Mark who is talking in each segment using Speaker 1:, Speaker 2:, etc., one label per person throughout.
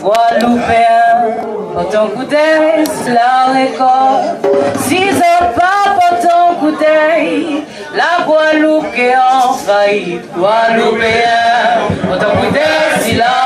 Speaker 1: Guadalupean, potão cudez, la récolte, s'ils ont pas potão cudez, la Guadeloupe est en faillite, Guadeloupéen, potão cudez, la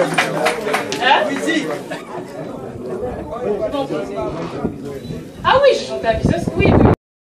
Speaker 1: Hein ah oui, je chante à Visosque, oui.